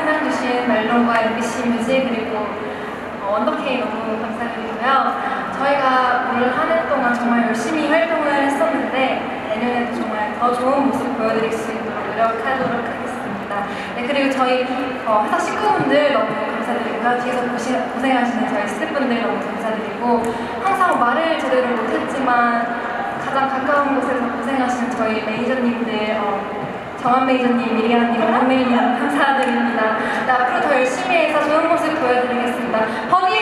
상 주신 말론과 MBC 뮤직 그리고 어, 언더케이 너무 감사드리고요. 저희가 오늘 한해 동안 정말 열심히 활동을 했었는데 내년에도 정말 더 좋은 모습 보여드릴 수 있도록 노력하도록 하겠습니다. 네, 그리고 저희 어, 회사 식구분들 너무 감사드리고요. 뒤에서 고시, 고생하시는 저희 스태프분들 너무 감사드리고 항상 말을 제대로 못했지만 가장 가까운 곳에서 고생하신 저희 매니저님들 어, 정한 매니저님, 미리안님, 원 매니저님 열심히 해서 좋은 모습 보여드리겠습니다. 버디